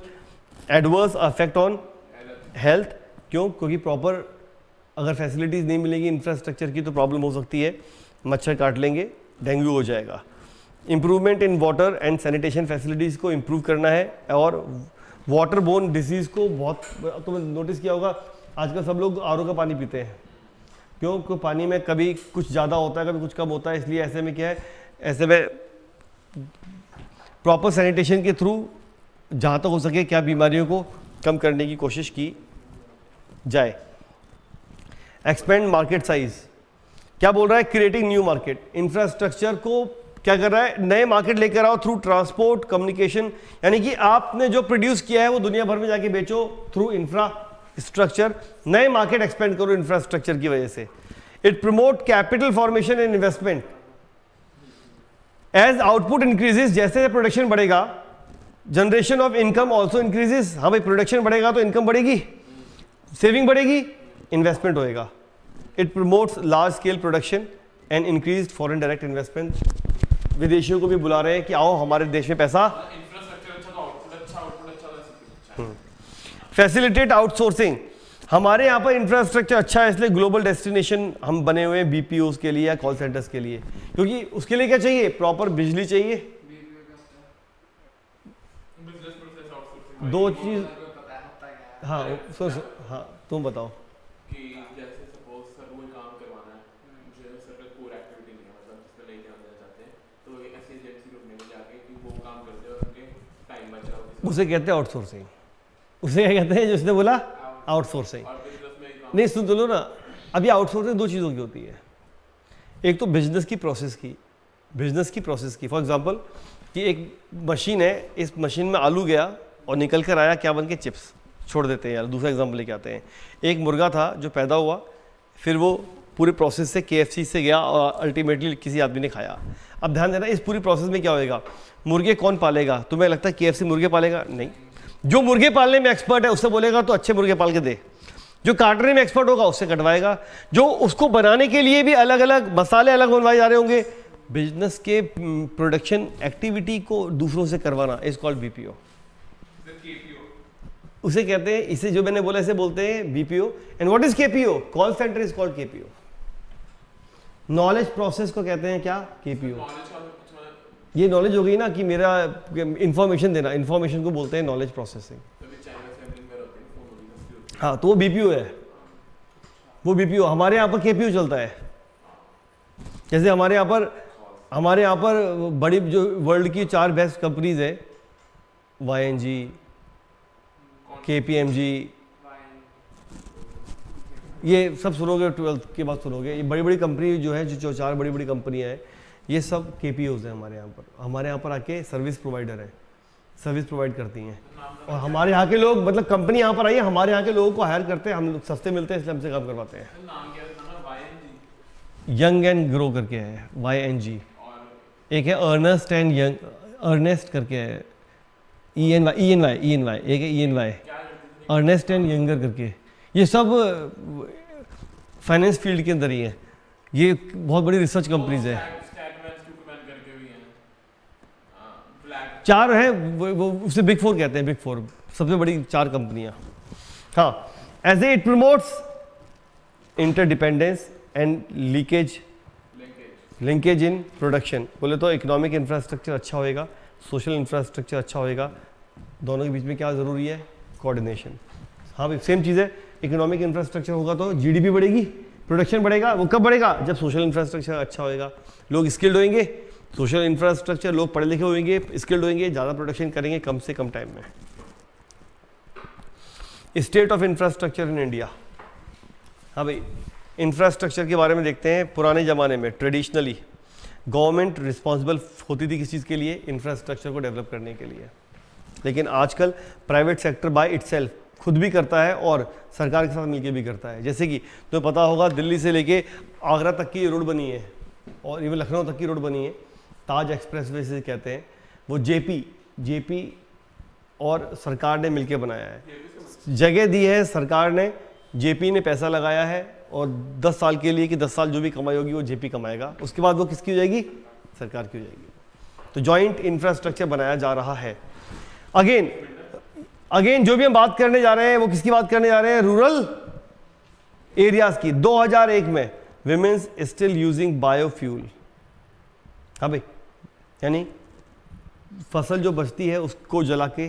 Speaker 1: adverse affect on health क्यों? क्योंकि प्रॉपर अगर फैसिलिटीज़ नहीं मिलेंगी इंफ्रास्ट्रक्चर की तो प्रॉब्लम हो सकती है। मच्छर काट लेंगे, डेंगू हो जाएगा। Improvement in water and sanitation facilities को इम्प्रूव करना है और वाटर बोन डिज़ीज़ को बहुत, तुमने नोटिस किया होगा, आजकल सब लोग आरओ का पानी पीते हैं। क्यों? क्योंकि पानी में कभी कुछ ज़्यादा होता है, कभी कुछ कम होता है, इसलिए ऐसे में क्या है, ऐसे में प्रॉपर सैनिटेशन के थ्रू जहाँ तक तो हो सके क्या बीमारियों को कम करने की कोशिश की जाए। एक्सपेंड मार्केट साइज़ क्या बोल रहा है? क्रिएटिंग न्यू मार्केट इंफ्रास्ट्रक्चर को क्या कर रहा है? नए मार्केट लेकर आओ थ्रू ट्रांसपोर्ट कम्युनिकेशन यानी कि आपने जो प्रोड्यूस किया है, वो दुनिया भर में जाके बेचो थ्रू इंफ्रास्ट्रक्चर नए मार्केट एक्सपेंड करो इंफ्रास्ट्रक्चर की वजह से। It promote capital formation and investment as output increases जैसे प्रोडक्शन बढ़ेगा generation of income also increases हाँ भाई प्रोडक्शन बढ़ेगा तो इनकम बढ़ेगी सेविंग बढ़ेगी इन्वेस्टमेंट होएगा। It promotes large scale production and increase foreign direct investment विदेशियों को भी बुला रहे हैं कि आओ हमारे देश में पैसा।
Speaker 2: इंफ्रास्ट्रक्चर अच्छा आउटपुट अच्छा आउटपुट अच्छा
Speaker 1: फैसिलिटेट आउटसोर्सिंग हमारे यहाँ पर इंफ्रास्ट्रक्चर अच्छा है इसलिए ग्लोबल डेस्टिनेशन हम बने हुए हैं बीपीओ के लिए या कॉल सेंटर्स के लिए। क्योंकि उसके लिए क्या चाहिए? प्रॉपर बिजली चाहिए। दो चीज़ हाँ सो- हाँ तुम बताओ
Speaker 2: कि जैसे सपोज़ सर कोई काम करवाना है जो सर का कोर एक्टिविटी नहीं है मतलब जिस पे नहीं ध्यान देना चाहते हैं तो एक ऐसी एजेंसी ढूँढने में जाके कि वो काम करते हैं और उनके टाइम बच रहा हो
Speaker 1: उसे कहते हैं आउटसोर्सिंग उसे क्या कहते हैं? जिसने बोला आउटसोर्सिंग नहीं, सुन तो लो ना अभी आउटसोर्सिंग दो चीज़ों की होती है। एक तो बिज़नेस की प्रोसेस की बिज़नेस की प्रोसेस की। फॉर एग्जांपल कि एक मशीन है, इस मशीन में आलू गया और निकल कर आया क्या बन के चिप्स छोड़ देते हैं यार, दूसरा एग्ज़ाम्पल लेके आते हैं। एक मुर्गा था जो पैदा हुआ, फिर वो पूरे प्रोसेस से के से गया और अल्टीमेटली किसी आदमी ने खाया। अब ध्यान देना, इस पूरी प्रोसेस में क्या होएगा? मुर्गे कौन पालेगा? तुम्हें लगता है के मुर्गे पालेगा? नहीं। जो मुर्गे पालने में एक्सपर्ट है उससे बोलेगा तो अच्छे मुर्गे पाल के दे। जो काटने में एक्सपर्ट होगा उससे कटवाएगा। जो उसको बनाने के लिए भी अलग अलग मसाले अलग बनवाए जा रहे होंगे बिज़नेस के प्रोडक्शन एक्टिविटी को दूसरों से करवाना इज़ कॉल्ड बीपीओ उसे कहते हैं, इसे जो मैंने बोला, इसे बोलते हैं BPO and what is KPO call centre is called KPO knowledge process को कहते हैं क्या? केपीओ ये नॉलेज हो गई ना कि मेरा इंफॉर्मेशन देना इंफॉर्मेशन को बोलते हैं नॉलेज प्रोसेसिंग हाँ तो वो बीपीओ है। वो बीपीओ हमारे यहाँ पर केपीओ चलता है। जैसे हमारे यहाँ पर हमारे यहाँ पर बड़ी जो वर्ल्ड की चार बेस्ट कंपनीज़ है Y N G K P M जी ये सब सुनोगे ट्वेल्थ के बाद सुनोगे ये बड़ी बड़ी कंपनी जो है जो चार बड़ी बड़ी कंपनियाँ हैं ये सब के पी ओज हैं हमारे यहाँ पर। हमारे यहाँ पर आके सर्विस प्रोवाइडर हैं। सर्विस प्रोवाइड करती हैं। और हमारे यहाँ के लोग मतलब कंपनी यहाँ पर आई है हमारे यहाँ के लोगों को हायर करते हैं हम लोग सस्ते मिलते हैं इसलिए हमसे काम करवाते हैं। यंग एंड ग्रो करके है वाई एन जी एक है अर्नेस्ट एंड यंग अर्नेस्ट करके है। E N Y E N Y E N Y एक है E N Y Ernst and younger करके। ये सब फाइनेंस फ़ील्ड के अंदर ही है। ये बहुत बड़ी रिसर्च कंपनीज़ है। चार है वो, उसे बिग फोर कहते हैं बिग फोर सबसे बड़ी चार कंपनियाँ हाँ as a it promotes interdependence and leakage linkage in production बोले तो इकोनॉमिक इंफ्रास्ट्रक्चर अच्छा होएगा सोशल इंफ्रास्ट्रक्चर अच्छा होएगा। दोनों के बीच में क्या ज़रूरी है? कोऑर्डिनेशन हाँ सेम चीज़ है। इकोनॉमिक इंफ्रास्ट्रक्चर होगा तो जीडीपी बढ़ेगी प्रोडक्शन बढ़ेगा, वो कब बढ़ेगा? जब सोशल इंफ्रास्ट्रक्चर अच्छा होएगा। लोग स्किल्ड होंगे सोशल इंफ्रास्ट्रक्चर लोग पढ़े लिखे होंगे स्किल्ड होंगे ज़्यादा प्रोडक्शन करेंगे कम से कम टाइम में। State of infrastructure in India हाँ भाई इंफ्रास्ट्रक्चर के बारे में देखते हैं पुराने ज़माने में ट्रेडिशनली गवर्नमेंट रिस्पॉन्सिबल होती थी किस चीज़ के लिए? इंफ्रास्ट्रक्चर को डेवलप करने के लिए। लेकिन आजकल प्राइवेट सेक्टर बाय इट्सेल्फ खुद भी करता है और सरकार के साथ मिलकर भी करता है। जैसे कि तुम्हें पता होगा, दिल्ली से लेके आगरा तक की रोड बनी है और इवन लखनऊ तक की रोड बनी है। ताज एक्सप्रेस वे से कहते हैं। वो जेपी जेपी और सरकार ने मिलकर बनाया है। जगह दी है, सरकार ने, जेपी ने पैसा लगाया है और 10 साल के लिए कि 10 साल जो भी कमाई होगी वो जेपी कमाएगा। उसके बाद वो किसकी हो जाएगी? सरकार की हो जाएगी। तो जॉइंट इंफ्रास्ट्रक्चर बनाया जा रहा है। अगेन अगेन जो भी हम बात करने जा रहे हैं, वो किसकी बात करने जा रहे हैं? रूरल एरियाज़ की। 2001 में विमेन्स स्टिल यूजिंग बायोफ्यूल हाँ भाई, यानी फ़सल जो बचती है, उसको जला के,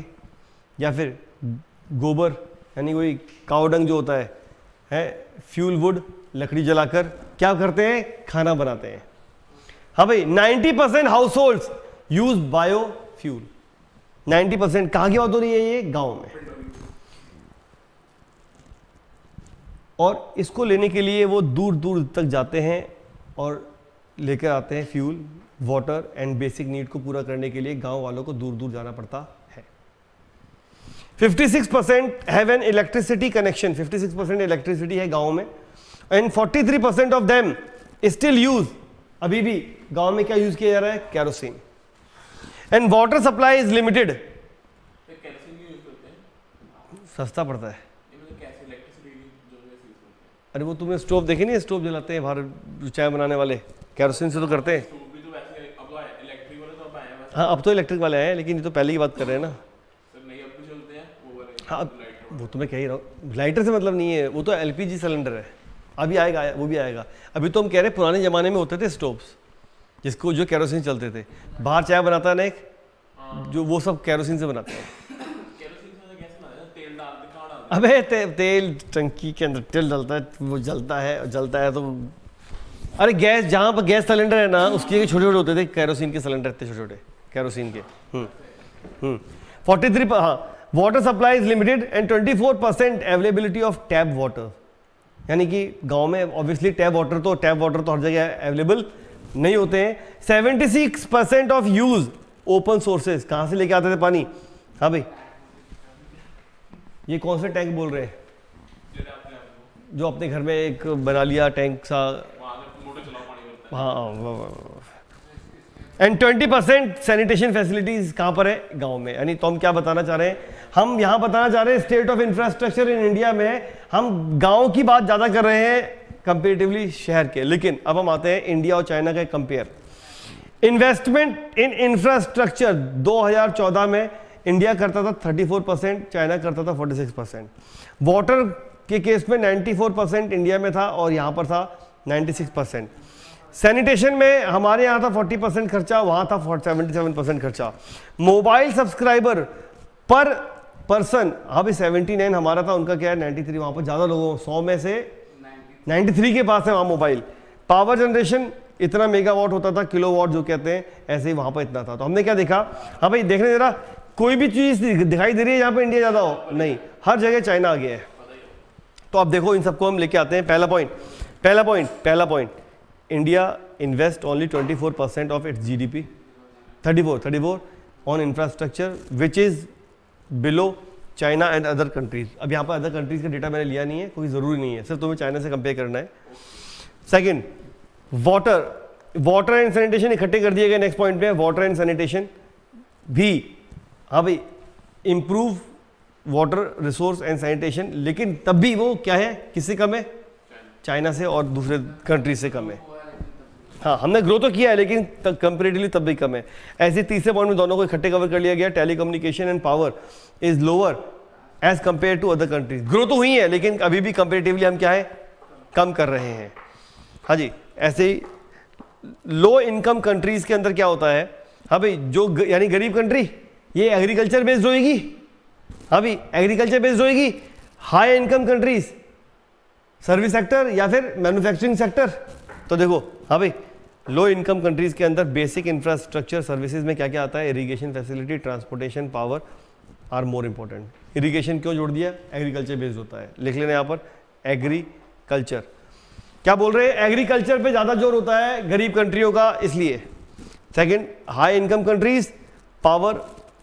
Speaker 1: या फिर गोबर, यानी कोई काउडंग जो होता है है फ्यूल वुड लकड़ी जलाकर क्या करते हैं? खाना बनाते हैं। हाँ भाई 90 percent household use biofuel 90 percent कहाँ की बात हो रही है ये? गाँव में। और इसको लेने के लिए वो दूर दूर तक जाते हैं और लेकर आते हैं fuel, water and basic need को पूरा करने के लिए गाँव वालों को दूर दूर जाना पड़ता है। 56 percent have an electricity connection 56 percent electricity है गाँव में and 43 percent of them still use अभी भी गाँव में क्या यूज़ किया जा रहा है? Kerosene and water supply is limited सस्ता पड़ता है। अरे वो तुम्हें स्टोव देखे नहीं स्टोव जलाते हैं बाहर चाय बनाने वाले। कैरोसिन से तो करते हैं। हाँ अब तो इलेक्ट्रिक वाले आए लेकिन ये तो पहले की बात कर रहे हैं ना। हाँ वो तो मैं कह ही रहा हूँ। लाइटर से मतलब नहीं है वो तो एलपीजी सिलेंडर है। अभी आएगा वो भी आएगा। अभी तो हम कह रहे हैं पुराने ज़माने में होते थे स्टोव्स जिसको जो कैरोसिन चलते थे। बाहर चाय बनाता है ना एक? जो वो सब कैरोसिन से बनाते हैं। अबे ते, तेल टंकी के अंदर तेल डलता है वो जलता है जलता है तो अरे गैस जहाँ पर गैस सिलेंडर है ना उसके छोटे छोटे होते थे कैरोसिन के सिलेंडर इतने छोटे छोटे कैरोसिन के। हम्म फोर्टी थ्री हाँ water supply is limited and 24 percent availability of tap water यानी कि गाँव में ऑब्वियसली टैप वाटर तो टैप वाटर तो हर जगह अवेलेबल नहीं होते हैं। 76 percent of use open sources कहाँ से लेके आते थे पानी? हाँ भाई। ये कौन से टैंक बोल रहे हैं? जो अपने घर में एक बना लिया टैंक सा। हाँ and twenty percent sanitation facilities कहाँ पर है? गाँव में। यानी तो हम क्या बताना चाह रहे हैं? हम यहाँ बताना चाह रहे हैं state of infrastructure in India में हम गाँव की बात ज़्यादा कर रहे हैं। कंपेरेटिवली शहर के। लेकिन अब हम आते हैं इंडिया और चाइना का कंपेयर इन्वेस्टमेंट इन इंफ्रास्ट्रक्चर 2014 में इंडिया करता था 34 परसेंट चाइना करता था 46 परसेंट वाटर के केस में 94 परसेंट इंडिया में था और यहाँ पर था 96 परसेंट सैनिटेशन में हमारे यहाँ था 40 परसेंट खर्चा, वहाँ था 77 परसेंट खर्चा। मोबाइल सब्सक्राइबर पर पर्सन अभी भाई 79 हमारा था, उनका क्या है 93 वहाँ पर ज़्यादा लोगों 100 में से 93 के पास है वहाँ मोबाइल। पावर जनरेशन इतना मेगावाट होता था, किलोवाट जो कहते हैं, ऐसे ही वहाँ पर इतना था। तो हमने क्या देखा? हाँ भाई, देखने जरा, कोई भी चीज़ दिखाई दे रही है यहाँ पे इंडिया ज़्यादा हो? नहीं। हर जगह चाइना आ गया है। तो आप देखो, इन सबको हम लेके आते हैं। पहला पॉइंट पहला पॉइंट पहला point India invest only 24 percent of its GDP 34 34 on infrastructure which is below China and other countries अब यहाँ पर अदर कंट्रीज़ का डेटा मैंने लिया नहीं है, कोई ज़रूरी नहीं है। सिर्फ़ तुम्हें चाइना से कंपेयर करना है। Second water water and sanitation इकट्ठे कर दिए गए नेक्स्ट पॉइंट पे। वाटर एंड सैनिटेशन भी हाँ भाई improve water resource and sanitation लेकिन तब भी वो क्या है? किससे कम है? चाइना से और दूसरे कंट्री से कम है। हाँ हमने ग्रो तो किया है, लेकिन कंपेरेटिवली तब भी कम है। ऐसे तीसरे पॉइंट में दोनों को इकट्ठे कवर कर लिया गया। Telecommunication and power is lower as compare to other countries grow तो हुई है, लेकिन अभी भी कंपेरेटिवली हम क्या है? कम कर रहे हैं। हाँ जी, ऐसे ही लो इनकम कंट्रीज़ के अंदर क्या होता है? हाँ भाई, जो यानी गरीब कंट्री ये एग्रीकल्चर बेस्ड होएगी हाँ भाई एग्रीकल्चर बेस्ड होएगी high income countries service sector या फिर मैन्युफैक्चरिंग सेक्टर तो देखो हाँ भाई लो इनकम कंट्रीज़ के अंदर बेसिक इंफ्रास्ट्रक्चर सर्विसेज़ में क्या क्या आता है? Irrigation facility transportation power are more important irrigation क्यों जोड़ दिया? एग्रीकल्चर बेस्ड होता है। लिख लेना यहाँ पर। एग्रीकल्चर क्या बोल रहे हैं? एग्रीकल्चर पे ज़्यादा ज़ोर होता है गरीब कंट्रियों का, इसलिए। Second high income countries power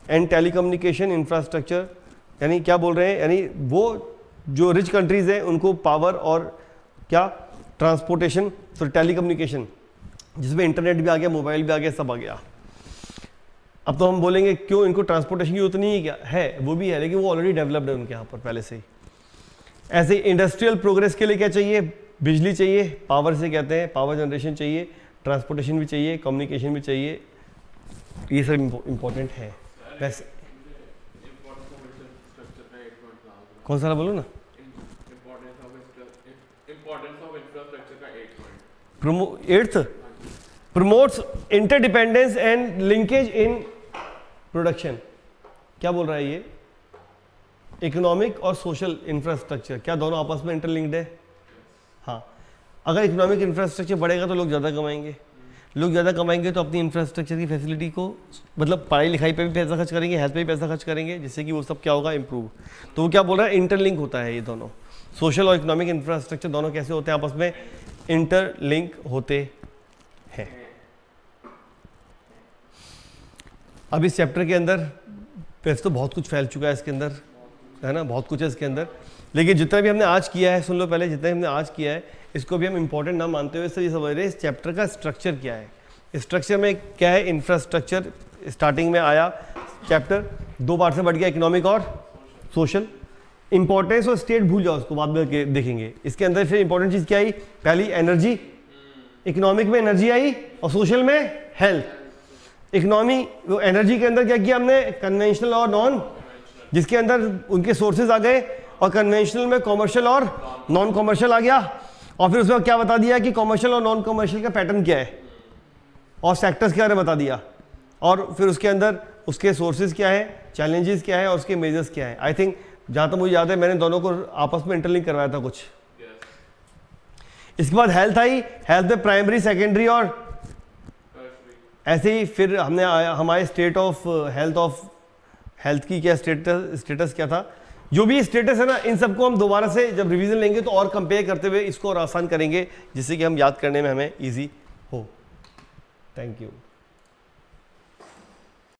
Speaker 1: and telecommunication infrastructure यानी क्या बोल रहे हैं? यानी वो जो रिच कंट्रीज़ हैं, उनको पावर और क्या? ट्रांसपोर्टेशन सॉरी टेलीकम्युनिकेशन जिसमें इंटरनेट भी आ गया मोबाइल भी आ गया सब आ गया। अब तो हम बोलेंगे क्यों इनको ट्रांसपोर्टेशन की उतनी ही क्या है? वो भी है लेकिन वो ऑलरेडी डेवलप्ड है उनके यहाँ पर पहले से ही। ऐसे इंडस्ट्रियल प्रोग्रेस के लिए क्या चाहिए? बिजली चाहिए पावर से कहते हैं पावर जनरेशन चाहिए ट्रांसपोर्टेशन भी चाहिए कम्युनिकेशन भी चाहिए। ये सब इम्पोर्टेंट है। वैसे कौन सा बोलो ना? Eighth promotes interdependence and linkage in production क्या बोल रहा है ये? इकोनॉमिक और सोशल इंफ्रास्ट्रक्चर क्या दोनों आपस में इंटरलिंक्ड है? हाँ. अगर इकोनॉमिक इंफ्रास्ट्रक्चर बढ़ेगा तो लोग ज़्यादा कमाएँगे. लोग ज़्यादा कमाएँगे तो अपनी इंफ्रास्ट्रक्चर की फैसिलिटी को मतलब पढ़ाई लिखाई पे भी पैसा खर्च करेंगे हेल्थ पे भी पैसा खर्च करेंगे, जिससे कि वो सब क्या होगा इंप्रूव तो वो क्या बोल रहा है? इंटरलिंक होता है ये दोनों. सोशल और इकोनॉमिक इंफ्रास्ट्रक्चर दोनों कैसे होते हैं? आपस में इंटरलिंक होते हैं अब इस चैप्टर के अंदर वैसे तो बहुत कुछ फैल चुका है इसके अंदर, है ना? बहुत कुछ है इसके अंदर। लेकिन जितना भी हमने आज किया है, सुन लो पहले, जितना भी हमने आज किया है, इसको भी हम इंपॉर्टेंट ना मानते हुए सर ये समझ रहे हैं, इस चैप्टर का स्ट्रक्चर क्या है? स्ट्रक्चर में क्या है? इंफ्रास्ट्रक्चर स्टार्टिंग में आया चैप्टर दो पार्ट से बढ़ गया इकोनॉमिक और सोशल इंपॉर्टेंस और स्टेट भूल जाओ, उसको बाद में देखेंगे। इसके अंदर फिर इंपॉर्टेंट चीज़ क्या आई? पहली एनर्जी इकोनॉमिक में एनर्जी आई और सोशल में हेल्थ इकोनॉमी वो एनर्जी के अंदर क्या किया हमने? कन्वेंशनल और नॉन जिसके अंदर उनके सोर्सेज आ गए और कन्वेंशनल में कॉमर्शियल और नॉन कॉमर्शियल आ गया। और फिर उसमें क्या बता दिया कि कॉमर्शियल और नॉन कॉमर्शियल का पैटर्न क्या है? और सेक्टर्स के बारे में बता दिया। और फिर उसके अंदर उसके सोर्सेज क्या है चैलेंजेस क्या है और उसके मेजर्स क्या है। आई थिंक जहाँ तक मुझे याद है मैंने दोनों को आपस में इंटरलिंक करवाया था कुछ। इसके बाद हेल्थ आई। हेल्थ में प्राइमरी सेकेंडरी और ऐसे ही फिर हमने हमारे state of health of health की क्या स्टेटस स्टेटस क्या था? जो भी स्टेटस है ना, इन सबको हम दोबारा से जब रिवीजन लेंगे तो और कंपेयर करते हुए इसको और आसान करेंगे, जिससे कि हम याद करने में हमें ईजी हो। Thank you